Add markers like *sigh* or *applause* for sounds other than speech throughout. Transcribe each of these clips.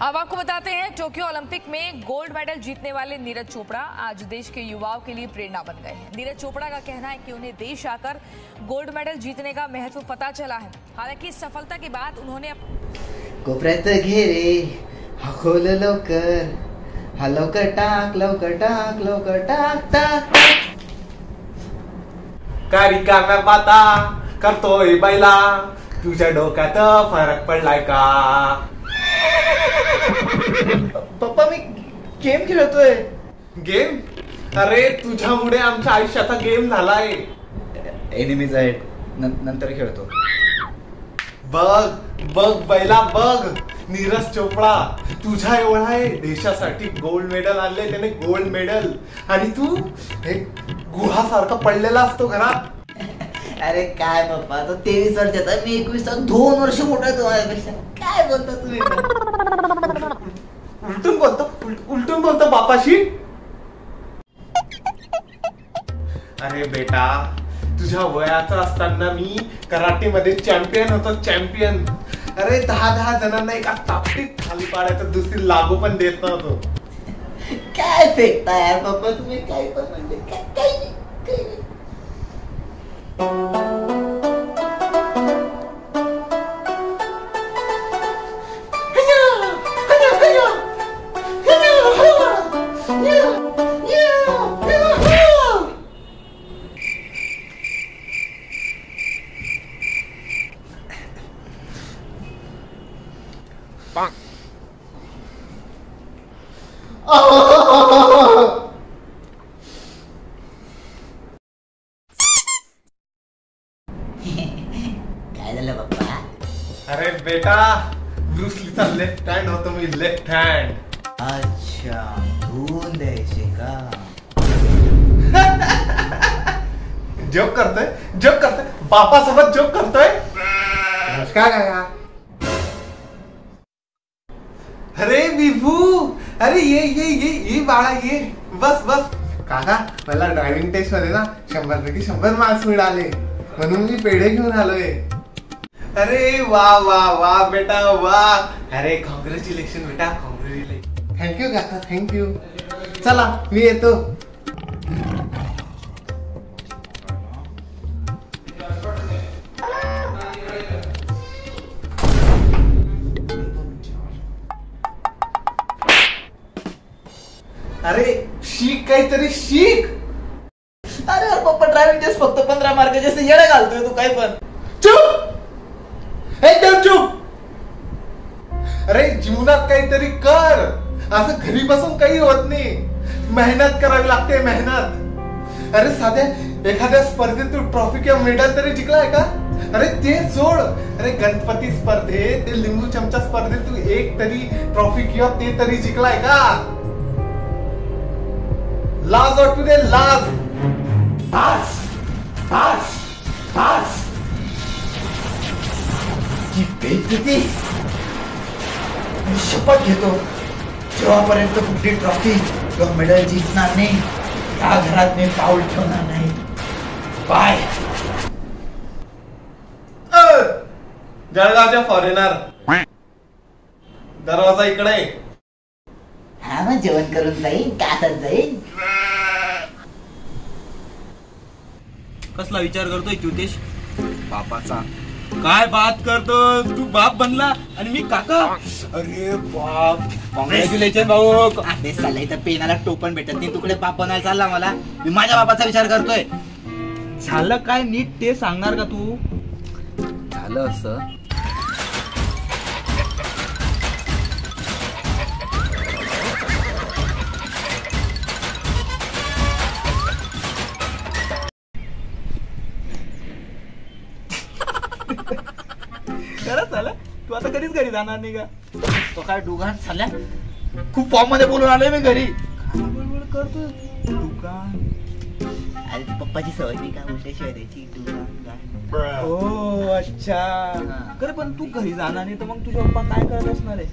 अब आपको बताते हैं टोक्यो ओलंपिक में गोल्ड मेडल जीतने वाले नीरज चोपड़ा आज देश के युवाओं के लिए प्रेरणा बन गए हैं। नीरज चोपड़ा का कहना है कि उन्हें देश आकर गोल्ड मेडल जीतने का महत्व पता चला है। हालाँकि इस सफलता के बाद उन्होंने अप- कोपऱ्यात घे खोल लवकर हा लवकर टाक लवकर टाक लवकर टाक टाक। टाक. काय रिकाम्या बाता करतोय बैला तुझ्या डोक्यात फरक पडलाय का? पप्पा मी गेम खेळतोय. गेम? अरे तुझ्यामुळे आमच्या आयुष्याचा गेम झालाय. एनिमीज आहेत. नं- नंतर खेळतो. बघ बघ बैला बघ. नीरज चोपडा तुझ्या एवढा आहे देशासाठी गोल्ड मेडल आणले त्याने गोल्ड मेडल आणि तू एक गुहासारखा पडलेला असतो घरात. अरे काय पप्पा तो तेवीस वर्षाचा मी एकवीस दोन वर्ष मोठा आहे तुम्हाला काय बोलता तुम्ही? बोलतो बापाशी? अरे बेटा तुझ्या वयाचा असताना मी कराटे मध्ये चॅम्पियन होतो चॅम्पियन अरे दहा दहा जणांना एका तापटीत खाली पाडायचं दुसरी लागू पण देत नव्हतो. काय फेकता यार पप्पा तुम्ही? काय पण म्हणजे काय झालं पप्पा *laughs* अरे बेटा ब्रुसलीचा लेफ़्ट हँड होतो मी लेफ़्ट हँड अच्छा धुवून द्यायचे का। जोक करतोय जोक करतोय बापासोबत जोक करतोय नमस्कार अरे विभू अरे ये ये ये ये बाळा ये. बस बस. काका मला ड्रायव्हिंग टेस्टमध्ये ना शंभर पैकी शंभर मार्क्स मिळाले. म्हणून मी पेढे घेऊन आलोय. अरे वा वा वा बेटा वा. अरे कॉंग्रॅच्युलेशन बेटा कॉंग्रॅच्युलेशन थँक्यू काका. थँक्यू चला मी येतो. अरे शिक काहीतरी शिक अरे यार पप्पा ड्रायव्हिंग टेस्ट फक्त पंधरा मार्क जास्त येडा घालतोय तू काय पण. चुप! एकदम चुप! अरे जीवनात काहीतरी कर. असं घरी बसून काही होत नाही. मेहनत करावी लागते मेहनत. अरे साध्या एखाद्या स्पर्धेत तू ट्रॉफी किंवा मेडल तरी जिंकलाय का? अरे ते सोड. अरे गणपती स्पर्धेत ते लिंबू चमचा स्पर्धेत तू एक तरी ट्रॉफी किंवा ते तरी जिंकलाय का? लाज वाटू दे लाज. की बेइज्जती. मी शपथ घेतो. जेव्हापर्यंत कुठली ट्रॉफी किंवा मेडल जिंकणार नाही त्या घरात मी पाऊल ठेवणार नाही. बाय. जळगावच्या फॉरेनर दरवाजा इकडे. हा मग जेवण करून जाईन का असंच कसला विचार करतोय ज्योतिष? बापाचा. काय बात करतो तू बाप बनला आणि मी काका. अरे बाप. कॉंग्रॅच्युलेशन भाऊ. अरे साला इथं पेनाला टोपण भेटत नाही. तुकडे बाप बनायला चालला मला? मी माझ्या बापाचा विचार करतोय. झालं काय नीट ते सांगणार का तू? झालं असं. कधीच घरी जाणार नाही का? तो काय दुकान चालल्या? खूप फॉर्ममध्ये बोलून आलोय मी घरी. करतो दुकान अरे पप्पाची सवय नाही का? उलट्याशिवाय द्यायची दुकान हो अच्छा. खरं पण तू घरी जाणार नाही तर मग तुझे पप्पा काय करत असणार आहे?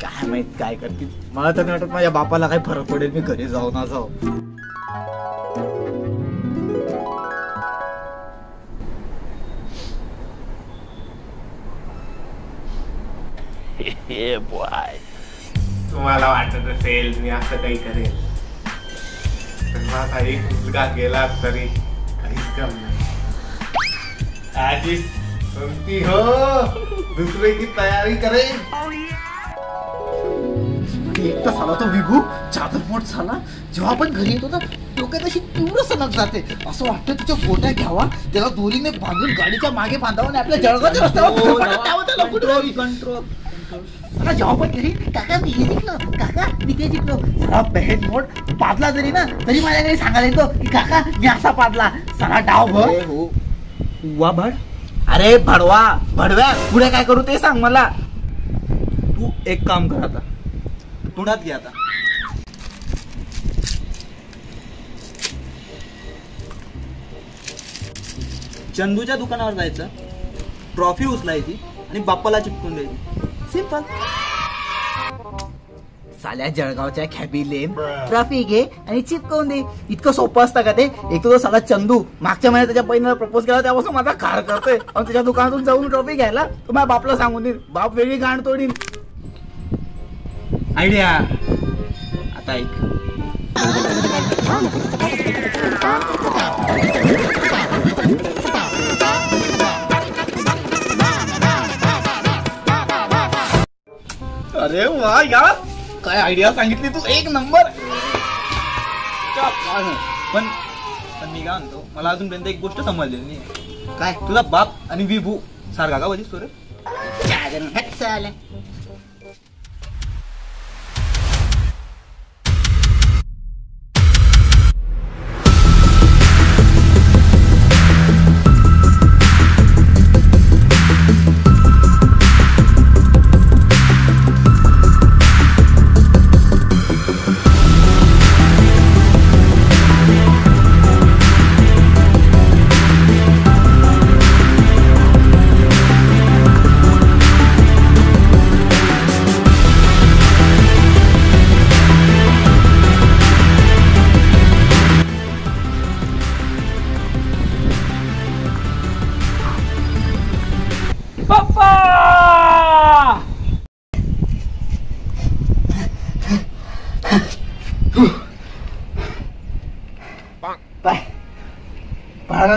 काय माहीत काय करतील? मला तर नाही वाटत माझ्या बापाला काही फरक पडेल मी घरी जाऊ ना जाऊ. तुम्हाला वाटत असेल मी असं काही करेल. पण माझा एक मुलगा गेला तरी काहीच कम नाही. आधीच कोणती हो? दुसरे की तयारी करेल? एक तर साला तो विभू चादरपोट झाला. जेव्हा आपण घरी येतो ना डोक्यात अशी तीव्र सनक जाते. असं वाटतं तिच्या गोट्या घ्यावा त्याला दोरीने बांधून गाडीच्या मागे बांधावं आणि आपल्या जळगावच्या रस्त्यावर त्याला कुठं. कंट्रोल साला जॉब घरी काका मी हे जिंकलो. काका मी ते जिंकलो. सगळा बहेट मोड पादला जरी ना तरी माझ्याकडे सांगायला येतो की काका मी असा पादला सगळा डाव भर. हो. वा भड अरे भडवा भडव्या पुढे काय करू ते सांग मला. तू एक काम कर आता. पुण्यात घे आता. चंदूच्या दुकानावर जायचं. ट्रॉफी उचलायची आणि बाप्पाला चिपकून द्यायची. सिंपल. साल्या जळगावच्या खॅबी लेन ट्रॉफी घे आणि चिपकवून दे. इतकं सोपं असतं का ते? एक तो साला चंदू मागच्या महिन्यात त्याच्या बहिणीला प्रपोज केला त्यापासून माझा कार करतोय. आणि त्याच्या दुकानातून जाऊन ट्रॉफी घ्यायला तो माझ्या बापला सांगून देईन बाप वेगळी गाण तोडीन. आयडिया आता ऐक. अरे वा यार काय आयडिया सांगितली तू? एक नंबर पण पण मी काय म्हणतो मला अजूनपर्यंत एक गोष्ट समजलेली नाही. काय? तुझा बाप आणि विभू सारखा का वजीस रे?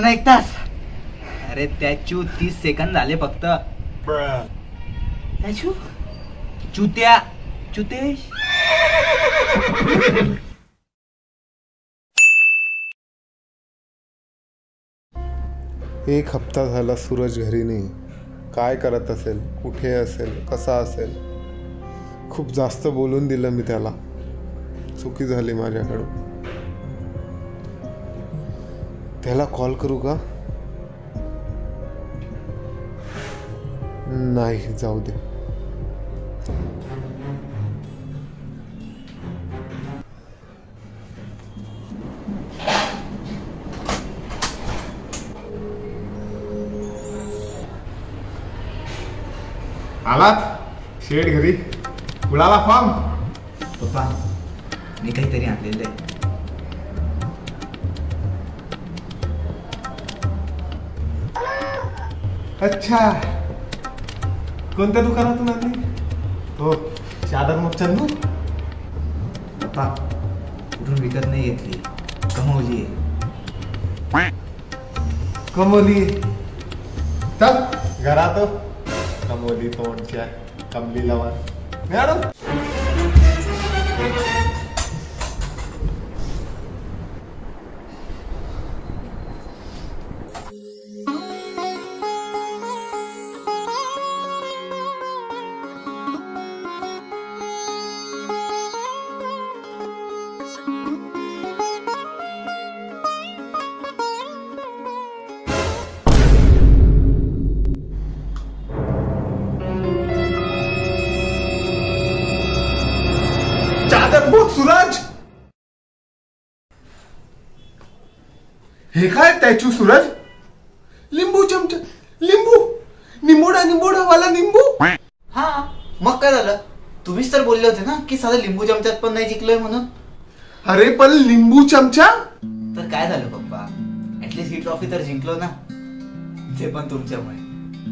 ना एक तास. अरे त्याचू तीस सेकंद झाले फक्त. त्याचू चुत्या. चुतेश. एक हप्ता झाला सूरज घरी नाही काय करत असेल? कुठे असेल? कसा असेल? खूप जास्त बोलून दिलं मी त्याला. चुकी झाली माझ्याकडून. त्याला कॉल करू का नाही जाऊ दे। आलात शेड घरी? मिळाला फॉर्म पप्पा मी काहीतरी आणलेलं आहे. अच्छा. कोणत्या दुकानातून आणली हो चादर मग चंदू. पप्पा कुठून विकत नाही घेतली. कमवली कमवली चल घरात हो. कमवली तोंडच्या कमली लावा मॅडम बोट सूरज! हे काय त्याचू सूरज? लिंबू चमचा लिंबू! निंबोडा निंबोडा वाला निंबू हा मग काय झालं? तुम्हीच तर बोलले होते ना की साधं लिंबू चमच्यात पण नाही जिंकलोय म्हणून. अरे पण लिंबू चमचा? तर काय झालं पप्पा? ऍटलीस्ट ही ट्रॉफी तर जिंकलो ना. ते पण तुमच्यामुळे.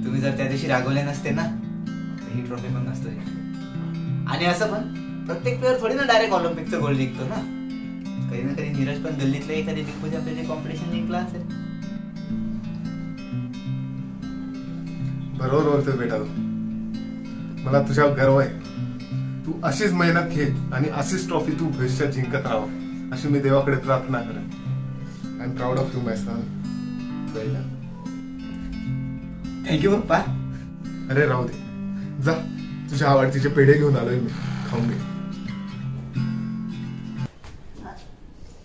तुम्ही जर त्या दिवशी रागवले नसते ना तर ही ट्रॉफी पण नसतो. आणि असं पण प्रत्येक प्लेअर थोडी ना डायरेक्ट ऑलिम्पिकचं गोल्ड जिंकतो ना? कधी ना कधी नीरज पण गल्लीतलं एखादी बिगमध्ये आपल्याला कॉम्पिटिशन जिंकला असेल. बरोबर बोलतोय बेटा मला तुझ्यावर गर्व आहे. तू अशीच मेहनत घे आणि अशीच ट्रॉफी तू भविष्यात जिंकत राहा अशी मी देवाकडे प्रार्थना करेन. I am proud of you my son thank you पप्पा. अरे राहू दे. जा. तुझ्या आवडतीचे पेढे घेऊन आलोय मी. खाऊन घे.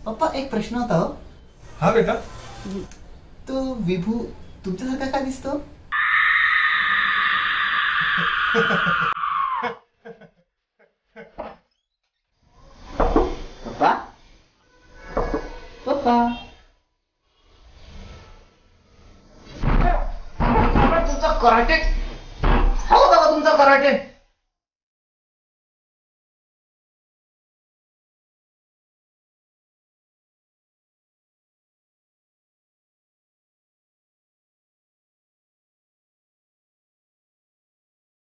पप्पा एक प्रश्न होता हो. हा बेटा. तो विभू तुमच्यासारखा का दिसतो? पप्पा. पप्पा. तुमचा कराटे. हो दादा तुमचा कराटे.